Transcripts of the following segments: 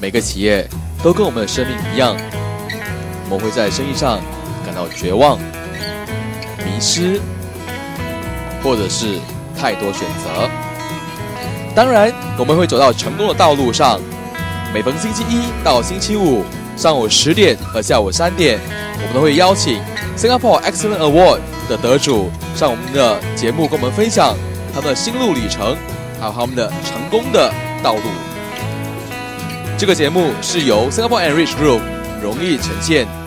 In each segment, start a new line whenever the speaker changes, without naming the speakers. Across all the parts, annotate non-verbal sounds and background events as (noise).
每个企业都跟我们的生命一样，我们会在生意上感到绝望、迷失，或者是太多选择。当然，我们会走到成功的道路上。每逢星期一到星期五上午十点和下午三点，我们都会邀请 Singapore Excellent Award 的得主上我们的节目，跟我们分享他们的心路历程，还有他们的成功的道路。这个节目是由 Singapore Enrich Group 荣誉呈现。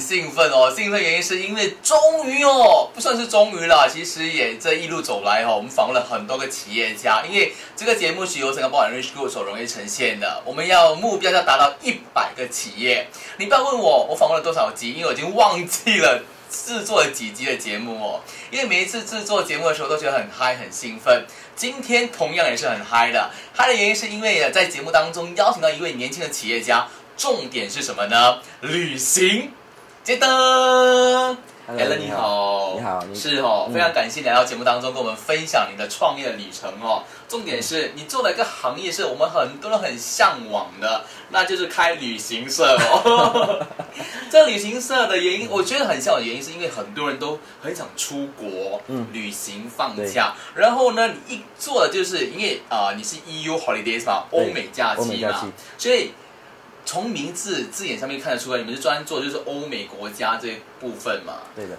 兴奋哦。兴奋原因是因为终于哦，不算是终于啦，其实也这一路走来哈、哦，我们访问了很多个企业家。因为这个节目是由整个包 Rich Group 所荣誉呈现的，我们要目标要达到一百个企业。你不要问我我访问了多少集，因为我已经忘记了制作了几集的节目哦。因为每一次制作节目的时候都觉得很嗨很兴奋。今天同样也是很嗨的，嗨的原因是因为，在节目当中邀请到一位年轻的企业家。重点是什么呢？旅行，接灯。Hello，你好，
你好，
是哦，非常感谢你来到节目当中跟我们分享你的创业的旅程哦。重点是你做了一个行业是我们很多人很向往的，那就是开旅行社哦。(laughs) (laughs) 这旅行社的原因，我觉得很像的原因，是因为很多人都很想出国，嗯，旅行放假。然后呢，你一做的就是因为啊、呃，你是 EU holidays 嘛，欧美假期嘛，所以。从名字字眼上面看得出来，你们是专做就是欧美国家这部分嘛？
对的。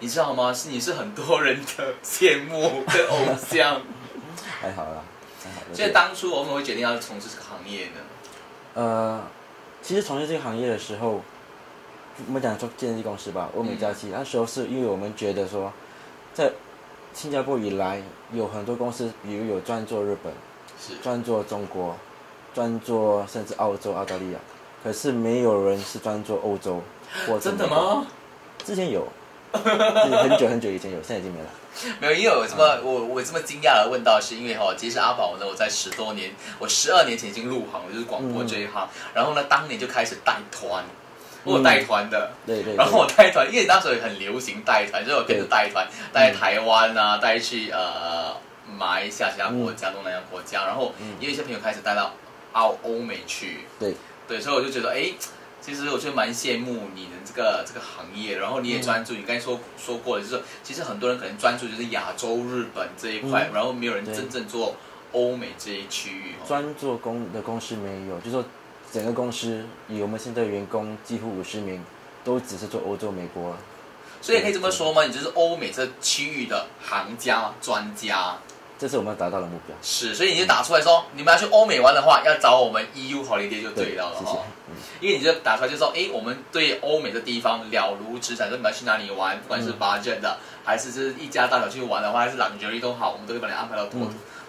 你知道吗？是你是很多人的羡慕 (laughs) 跟偶像。
还好啦，还好。
所以当初我们会决定要从事这个行业呢？
呃，其实从事这个行业的时候，我们讲说建立公司吧，欧美假期，嗯、那时候是因为我们觉得说，在新加坡以来有很多公司，比如有专做日本，
是
专做中国。专做甚至澳洲、澳大利亚，可是没有人是专做欧洲或
真的吗？
之前有，很久很久以前有，现在已经没了。
没有，因为我这么、嗯、我我这么惊讶的问到，是因为哈，其实阿宝呢，我在十多年，我十二年前已经入行了，就是广播这一行，嗯、然后呢，当年就开始带团，我有带团的，
嗯、对，对对，
然后我带团，因为那时候也很流行带团，所以我跟着带团，带台湾啊，带去呃马来西亚其他国家、东南亚国家，然后也有一些朋友开始带到。澳欧美去，
对
对，所以我就觉得，哎，其实我觉得蛮羡慕你的这个这个行业，然后你也专注，嗯、你刚才说说过了，就是其实很多人可能专注就是亚洲、日本这一块，嗯、然后没有人真正做欧美这一区域。
专做公的公司没有，就说整个公司以我们现在员工几乎五十名，都只是做欧洲、美国。
所以可以这么说吗？你就是欧美这区域的行家、专家。
这是我们要达到的目标。
是，所以你就打出来说，你们要去欧美玩的话，要找我们 EU Holiday 就对了了哈。
嗯、
因为你就打出来就说，哎，我们对欧美的地方了如指掌，说你们要去哪里玩，不管是 budget 的，嗯、还是就是一家大小去玩的话，还是 luxury 都好，我们都会把你安排到妥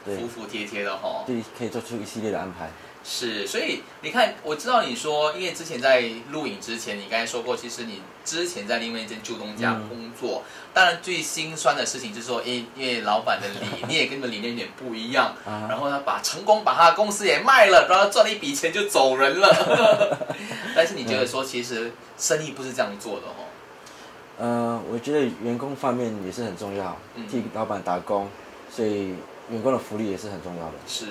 服服帖帖的哈。
对，可以做出一系列的安排。
是，所以你看，我知道你说，因为之前在录影之前，你刚才说过，其实你之前在另外一间旧东家工作。嗯、当然，最心酸的事情就是说，因因为老板的理念跟你们理念有点不一样，(laughs)
啊、
然后呢把成功把他的公司也卖了，然后赚了一笔钱就走人了。(laughs) 但是你觉得说，其实生意不是这样做的哦？
呃，我觉得员工方面也是很重要，替老板打工，所以。员工的福利也是很重要的。
是，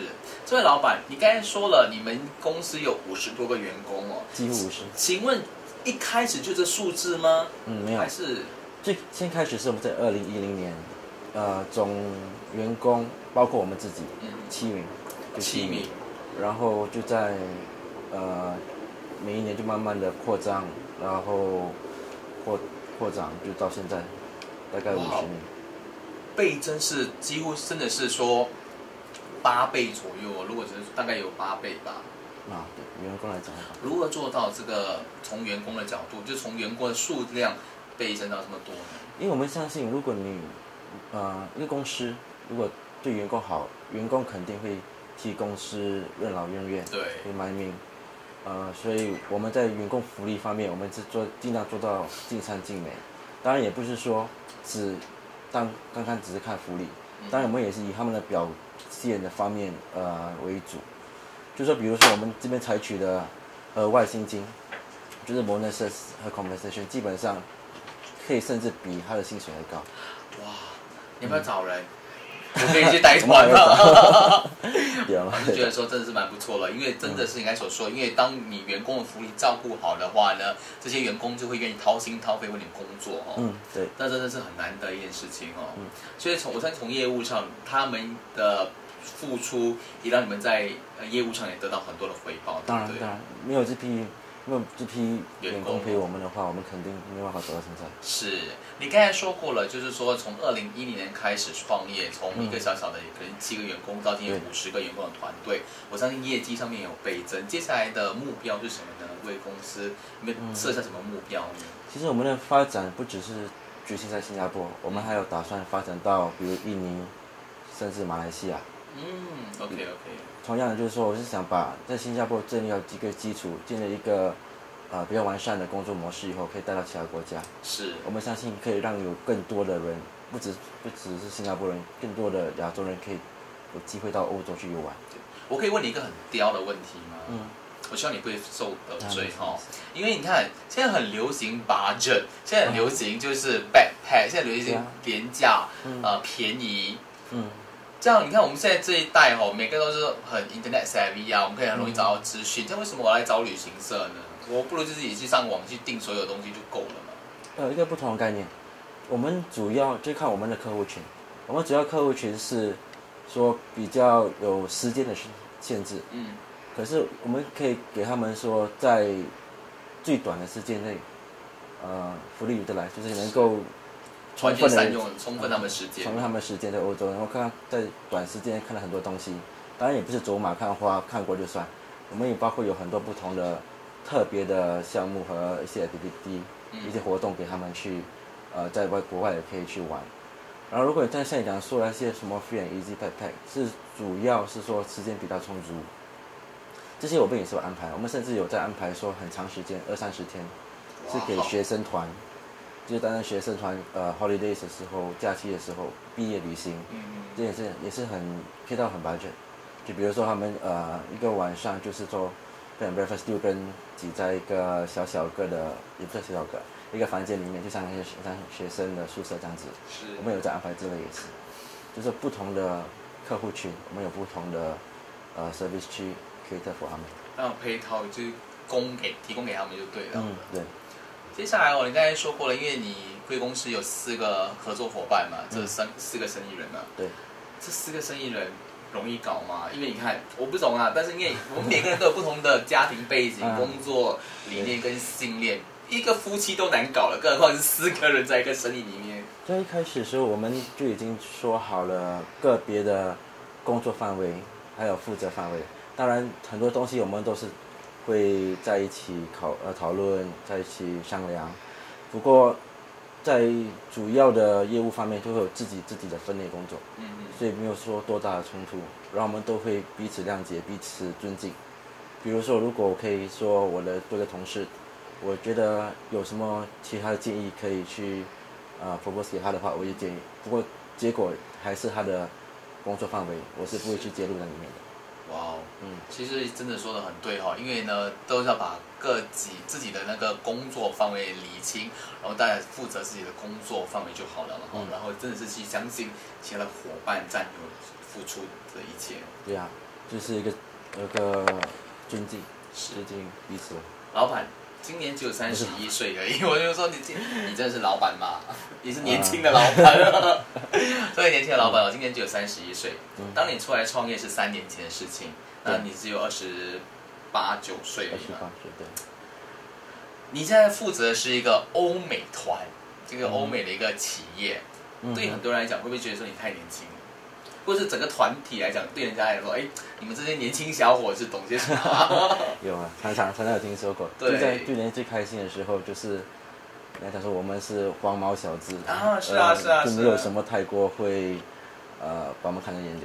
这位老板，你刚才说了，你们公司有五十多个员工哦，
几乎五十。
请问一开始就这数字吗？
嗯，没有，
还是
最先开始是我们在二零一零年，呃，总员工包括我们自己，
嗯，
七名，
七名，
然后就在呃每一年就慢慢的扩张，然后扩扩展，就到现在大概五十名。
倍增是几乎真的是说八倍左右哦，如果只是大概有八倍吧。
啊，对，员工来讲，
如何做到这个从员工的角度，就从员工的数量倍增到这么多呢？
因为我们相信，如果你呃一个公司如果对员工好，员工肯定会替公司任劳任怨，
对
会卖命。呃，所以我们在员工福利方面，我们是做尽量做到尽善尽美。当然也不是说只当刚刚只是看福利，当然我们也是以他们的表现的方面呃为主。就说比如说我们这边采取的额外薪金，就是 bonuses 和 compensation，基本上可以甚至比他的薪水还高。
哇，你要不要找人？我可以去带团了。(laughs) (laughs) (laughs) 我就觉得说真的是蛮不错了，因为真的是你刚才所说，因为当你员工的福利照顾好的话呢，这些员工就会愿意掏心掏肺为你工作哦。
嗯，对。
那真的是很难得一件事情哦。嗯。所以从我在从业务上，他们的付出也让你们在呃业务上也得到很多的回报，
当然
对对？
当然，没有这批没有这批员
员工
工陪我们的话，我们肯定没办法走到现在。
是你刚才说过了，就是说从二零一零年开始创业，从一个小小的可能七个员工到今天
对
五十个员工的团队，我相信业绩上面有倍增。接下来的目标是什么呢？为公司你们设下什么目标呢？
其实我们的发展不只是局限在新加坡，我们还有打算发展到比如印尼，甚至马来西亚。
嗯，OK OK，
同样的，就是说，我是想把在新加坡建立好几个基础，建立一个呃比较完善的工作模式以后，可以带到其他国家。
是。
我们相信可以让有更多的人，不只不只是新加坡人，更多的亚洲人可以有机会到欧洲去游玩。
我可以问你一个很刁的问题吗？
嗯，
我希望你不会受得罪
啊
哈，因为你看现在很流行 budget，现在很流行就是 backpack，现在流行廉价
嗯。
呃便宜。
嗯，
这样你看我们现在这一代哈，每个都是很 internet savvy 啊，我们可以很容易找到资
嗯
讯。这样为什么我要来找旅行社呢？我不如就自己去上网去订所有东西就够了嘛。
呃，一个不同的概念，我们主要就看我们的客户群，我们主要客户群是说比较有时间的限限制，
嗯，
可是我们可以给他们说，在最短的时间内，呃，福利得来，就是能够充分的
善用充分他们时间
充。分他们时间在欧洲，然后看在短时间看了很多东西，当然也不是走马看花看过就算，我们也包括有很多不同的特别的项目和一些 activity、一些活动给他们去，呃，在外国外也可以去玩。然后如果你像像你讲说那些什么 free and easy pack pack，是主要是说时间比较充足，这些我们也是有安排，我们甚至有在安排说很长时间二三十天，是给学生团，就是担任学生团呃 holidays 的时候、假期的时候、毕业旅行，
嗯
这也是也是很配套很 budget。就比如说他们呃一个晚上就是做 bed and breakfast 六个人挤在一个小小个的，也不是小小个，一个房间里面，就像那些像学生的宿舍这样子。
是
我们有在安排这个也是，就是不同的客户群，我们有不同的呃 service 区可以 e r for 他们。
那配套就是供给提供给他们就对了。
嗯，对，
接下来哦，你刚才说过了，因为你贵公司有四个合作伙伴嘛，这三、四个生意人嘛，
对，
这四个生意人容易搞吗？因为你看，我不懂啊，但是因为 (laughs) 我们每个人都有不同的家庭背景、
嗯
工作理念跟信念，一个夫妻都难搞了，更何况是四个人在一个生意里面。
在一开始的时候，我们就已经说好了个别的工作范围，还有负责范围。当然，很多东西我们都是会在一起讨呃讨论，在一起商量。不过，在主要的业务方面，都会有自己自己的分内工作，
嗯嗯，
所以没有说多大的冲突。然后我们都会彼此谅解、彼此尊敬。比如说，如果我可以说我的多个同事，我觉得有什么其他的建议可以去呃 propose 给他的话，我也建议。不过结果还是他的工作范围，我是不会去介入在里面的。
其实真的说的很对哈、因为呢，都是要把各己自己的那个工作范围理清，然后大家负责自己的工作范围就好了，然后、
嗯
然后真的是去相信其他的伙伴、战友付出的一切。
对啊，就是一个有个尊敬，
是
尊敬彼此。
老板今年只有三十一岁而已，我就说你今你真的是老板吗？(laughs) 你是年轻的老板，(laughs) 所以年轻的老板，我今年只有三十一岁。
嗯
当你出来创业是三年前的事情，那你只有二十八九岁而已嘛
二十八。
你现在负责的是一个欧美团，这个欧美的一个企业，
嗯
对很多人来讲，会不会觉得说你太年轻了？或是整个团体来讲，对人家来说，哎，你们这些年轻小伙子懂些什么啊？(laughs)
有啊，常常常常有听说过。
对
就在去年最开心的时候，就是，那他说我们是黄毛小子
啊是啊是啊
呃就是没有
啊
什么太过会，呃把我们看在眼里。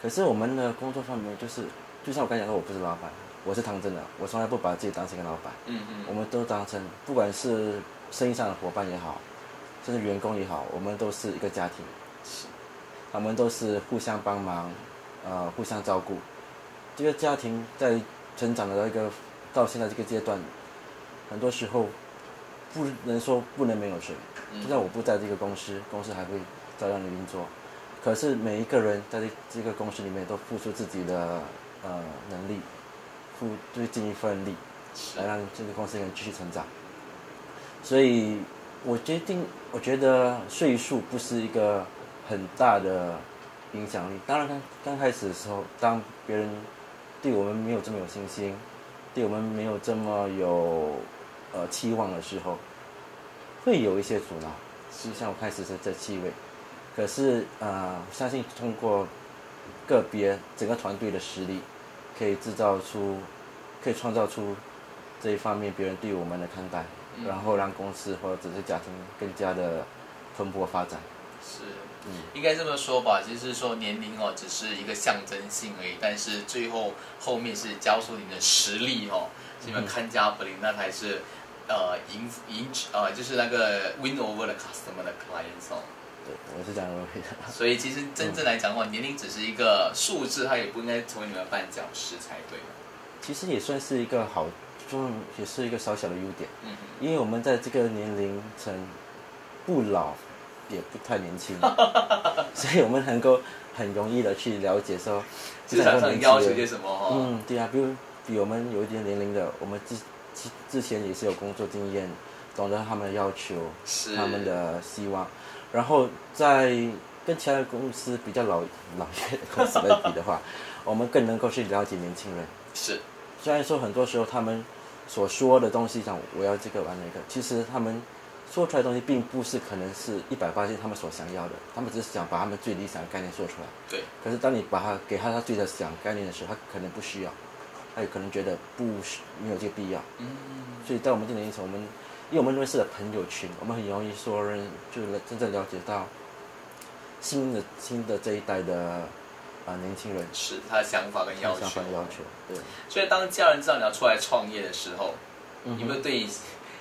可是我们的工作方面就是，就像我刚才讲的，我不是老板，我是唐真的，我从来不把自己当成一个老板，
嗯嗯
我们都当成不管是生意上的伙伴也好，甚至员工也好，我们都是一个家庭，是。我们都是互相帮忙，呃，互相照顾。这个家庭在成长的一个到现在这个阶段，很多时候不能说不能没有谁。
嗯
就算我不在这个公司，公司还会照样的运作。可是每一个人在这这个公司里面都付出自己的呃能力，付就是尽一份力，来让这个公司能继续成长。所以我决定，我觉得岁数不是一个很大的影响力。当然刚刚开始的时候，当别人对我们没有这么有信心，对我们没有这么有呃期望的时候，会有一些阻挠。就像我开始是这七位，可是呃，我相信通过个别整个团队的实力，可以制造出，可以创造出这一方面别人对我们的看待，
嗯
然后让公司或者是家庭更加的蓬勃发展。
是，
嗯
应该这么说吧，就是说年龄哦，只是一个象征性而已，但是最后后面是教出你的实力哦，你们看家本领，那才是呃赢赢呃就是那个 win over the customer 的 clients 哦。
对，我是这样认为的。
所以其实真正来讲的话，年龄只是一个数字，它也不应该成为你们的绊脚石才对。
其实也算是一个好，就也是一个小小的优点，
嗯哼，
因为我们在这个年龄层不老，也不太年轻，(laughs) 所以我们能够很容易的去了解说
市场上要求些什么哈、
嗯，对啊，比如比我们有一点年龄的，我们之之之前也是有工作经验，懂得他们的要求，
是。
他们的希望，然后在跟其他的公司比较老老一点的公司来比的话，(laughs) 我们更能够去了解年轻人。
是
虽然说很多时候他们所说的东西，像我要这个玩那个，其实他们说出来的东西并不是可能是一百八十他们所想要的，他们只是想把他们最理想的概念说出来。
对，
可是当你把他给他他最理想概念的时候，他可能不需要，他有可能觉得不是没有这个必要。
嗯
所以在我们这年龄层，我们因为我们认识的朋友群，我们很容易说认就真正了解到新的新的这一代的啊、年轻人
是他的想法跟要求
相关要求，对。
所以当家人知道你要出来创业的时候，
嗯
有没有对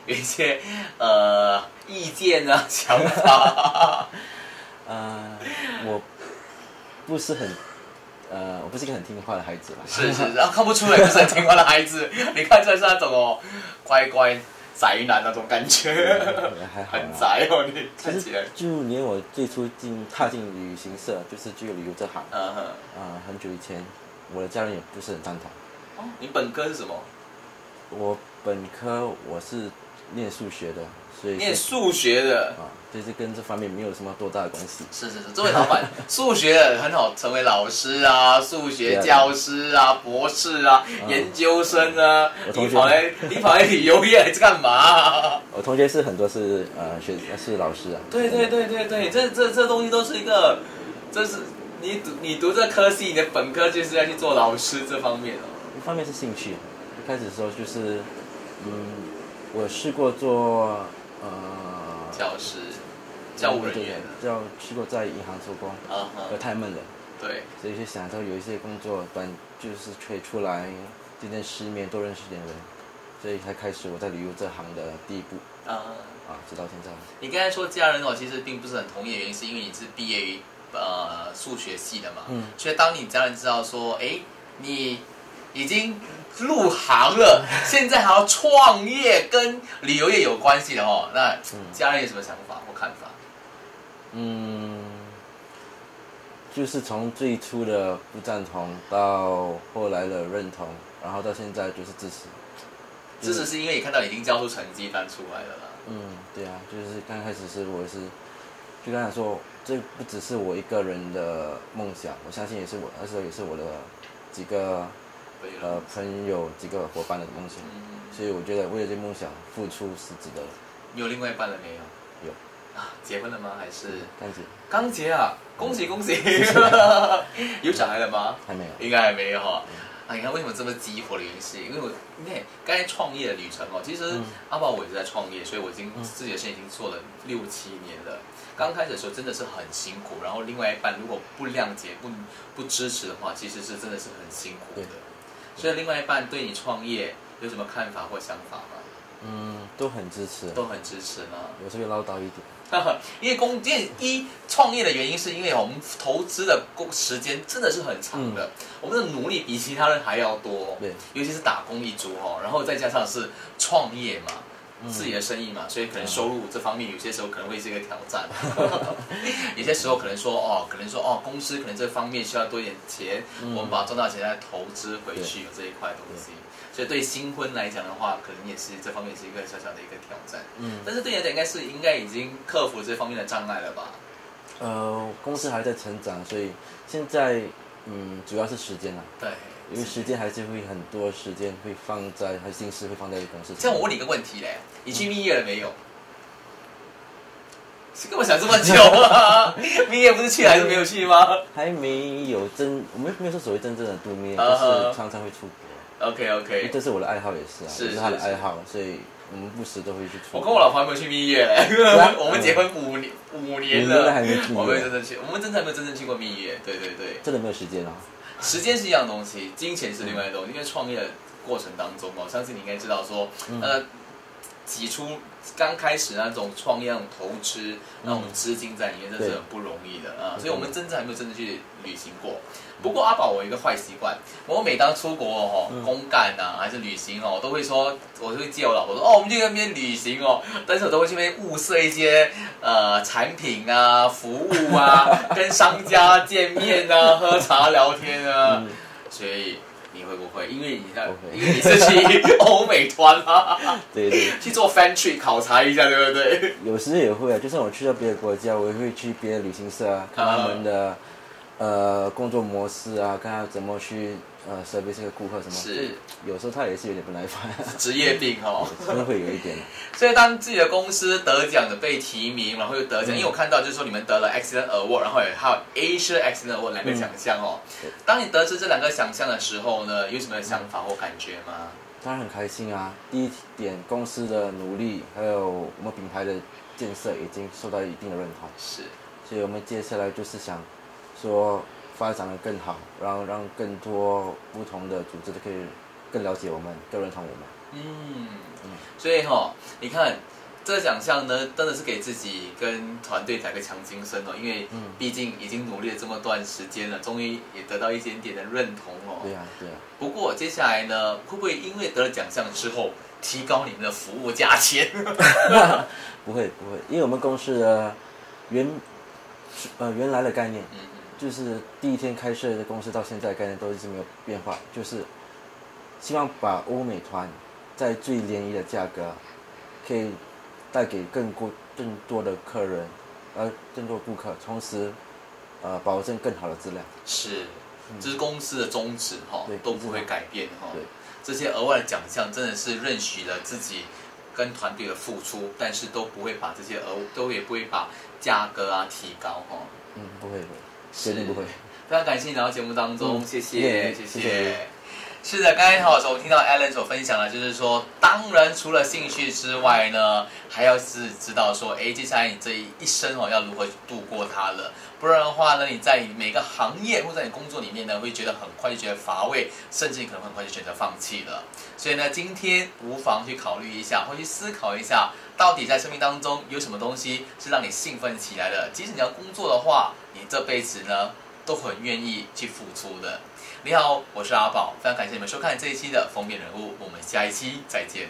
有一些呃意见啊 (laughs) 想法？(laughs)
呃，我不是很，呃，我不是一个很听话的孩子啦。
是是，然后看不出来不是很听话的孩子，你看出来是那种哦乖乖宅男那种感觉，
还
很。宅哦，你看起来
实，就连我最初进踏进旅行社，就是这个旅游这行。啊、很久以前，我的家人也不是很赞同。
哦你本科是什么？
我本科我是念数学的，所以
念
是
数学的。
啊，就是跟这方面没有什么多大的关系。
是是是，这位老板，(laughs) 数学的很好，成为老师啊，数学教师啊，博士啊，研究生啊，你跑来你跑来旅游业来干嘛啊？(laughs)
我同学是很多是呃学是老师啊。
对对对对对，这这这东西都是一个，这是你读你读这科系，你的本科就是要去做老师这方面哦。
一方面是兴趣，一开始的时候就是，嗯，我试过做呃
教师，教务人员，
叫去过在银行做工，
啊
太闷了，
对，
所以就想到有一些工作短就是可以出来见见世面，多认识点人，所以才开始我在旅游这行的第一步。
啊。
啊，直到现在。
你刚才说家人我，其实并不是很同意的原因，是因为你是毕业于呃数学系的嘛。
嗯。
所以当你家人知道说，哎，你已经入行了，现在还要创业，跟旅游业有关系的哦，那
嗯
家人有什么想法或看法？
嗯，就是从最初的不赞同到后来的认同，然后到现在就是支持。
支持是因为你看到已经交出成绩单出来了啦。
嗯，对啊，就是刚开始是我是，就刚才说，这不只是我一个人的梦想，我相信也是我，那时候也是我的几个呃朋友、几个伙伴的梦想，
嗯，
所以我觉得为了这梦想付出是值得的。
你有另外一半了没有？
有
啊，结婚了吗？还是
刚结
刚结啊？恭喜恭喜！(laughs) 有小孩了吗？
还没有，
应该还没有哈。啊，你看为什么这么激活的原因是，因为我你看刚才创业的旅程哦，其实
嗯
阿宝我也是在创业，所以我已经
嗯
自己的事情已经做了六七年了。刚开始的时候真的是很辛苦，然后另外一半如果不谅解、不不支持的话，其实是真的是很辛苦的。所以另外一半对你创业有什么看法或想法吗？
嗯，都很支持，
都很支持呢？
有时候唠叨一点。(laughs)
因为工业一创业的原因，是因为我们投资的工时间真的是很长的，我们的努力比其他人还要多。
对，
尤其是打工一族哈，然后再加上是创业嘛，
嗯
自己的生意嘛，所以可能收入这方面有些时候可能会是一个挑战。(laughs) 有些时候可能说哦，可能说哦，公司可能这方面需要多一点钱，
嗯
我们把赚到钱再投资回去，有这一块东西。所以对新婚来讲的话，可能也是这方面是一个小小的一个挑战。
嗯，
但是对你来讲，应该是应该已经克服这方面的障碍了吧？
呃，公司还在成长，所以现在嗯，主要是时间啦，
对，
因为时间还是会很多时间会放在，还心思会放在公司上。
这样我问你一个问题嘞，你去蜜月了没有？是跟我想这么久啊？(laughs) 蜜月不是去还是没有去吗
还没有真，我们没有说所谓真正的度蜜月，就是常常会出国。
OK OK，
这是我的爱好，也是啊，
是
是他的爱好，所以我们不时都会去出国。
我跟我老婆还没有去蜜月嘞，
啊 (laughs)
我们结婚五年五年了我们真的去，我们真的还没有真正去过蜜月。对对对，
真的没有时间啊。
时间是一样东西，金钱是另外一东西。因为创业的过程当中哦，相信你应该知道说，
嗯
呃，挤出刚开始那种创业那种投资那种资金在里面，真是很不容易的啊。
对
所以我们真正还没有真的去旅行过。不过阿宝，我有一个坏习惯，我每当出国哦，
嗯
公干啊还是旅行哦，我都会说，我就会借我老婆说，哦，我们去那边旅行哦，但是我都会去那边物色一些呃产品啊、服务啊，(laughs) 跟商家见面啊、喝茶聊天啊。
嗯，
所以你会不会？因为你看
我，会
因为你是去欧美团嘛，(laughs)
对对，
去做 fan trip 考察一下，对不对？
有时也会啊，就算我去到别的国家，我也会去别的旅行社啊，看他们的呃工作模式啊，看他怎么去呃 service 这个顾客什么。
是
有时候他也是有点不耐烦，(laughs)
职业病哦。(laughs)
真的会有一点。(laughs)
所以当自己的公司得奖的被提名，然后又得奖，
嗯
因为我看到就是说你们得了 Excellent Award，然后也还有 Asia Excellent Award 两个奖项哦。
对
当你得知这两个奖项的时候呢，有什么想法或感觉吗？
当然很开心啊！第一点，公司的努力还有我们品牌的建设已经受到一定的认同，
是，
所以我们接下来就是想说发展的更好，然后让更多不同的组织都可以更了解我们，更认同我们。
嗯
嗯，
所以哈、你看这个奖项呢，真的是给自己跟团队打个强心针哦，因为
嗯
毕竟已经努力了这么段时间了，终于也得到一点点的认同哦。
对呀、对呀、
不过接下来呢，会不会因为得了奖项之后，提高你们的服务价钱？(laughs)
不会不会，因为我们公司的原呃原来的概念
嗯，
就是第一天开设的公司到现在概念都一直没有变化，就是希望把欧美团在最便宜的价格，可以带给更多更多的客人，呃更多顾客，同时呃保证更好的质量。
是，这是公司的宗旨哈、
对
都不会改变哈、
对
这些额外的奖项真的是认许了自己跟团队的付出，但是都不会把这些额都也不会把价格啊提高哈、
嗯，不会不会，绝对不会。
非常感谢你来到节目当中，
嗯
谢谢
耶
谢
谢谢
是的，刚才好我听到 Alan 所分享的，就是说，当然除了兴趣之外呢，还要是知道说，哎，接下来你这一生哦要如何度过它了。不然的话呢，你在每个行业或者在你工作里面呢，会觉得很快就觉得乏味，甚至你可能很快就选择放弃了。所以呢，今天无妨去考虑一下，或去思考一下，到底在生命当中有什么东西是让你兴奋起来的。即使你要工作的话，你这辈子呢都很愿意去付出的。你好，我是阿宝，非常感谢你们收看这一期的封面人物，我们下一期再见。